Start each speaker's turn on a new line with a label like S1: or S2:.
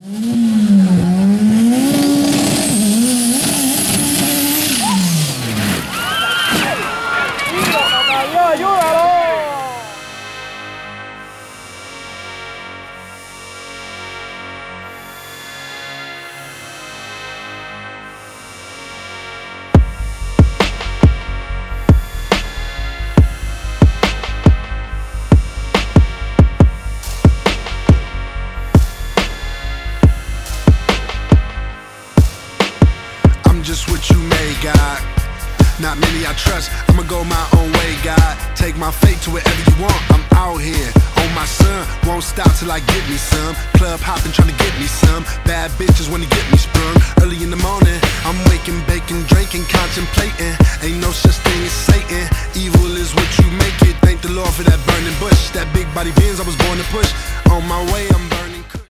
S1: Mm. I'm just what you made, God. Not many I trust, I'ma go my own way, God. Take my fate to wherever you want, I'm out here. On my son, won't stop till I get me some. Club hopping, trying to get me some. Bad bitches wanna get me sprung. Early in the morning, I'm waking, baking, drinking, contemplating. Ain't no such thing as Satan. Evil is what you make it. Thank the Lord for that burning bush. That big body beans I was born to push. On my way, I'm